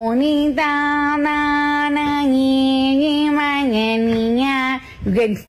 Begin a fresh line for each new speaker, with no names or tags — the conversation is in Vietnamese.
Bonita, na, na, ni ni ma, ni ni Good.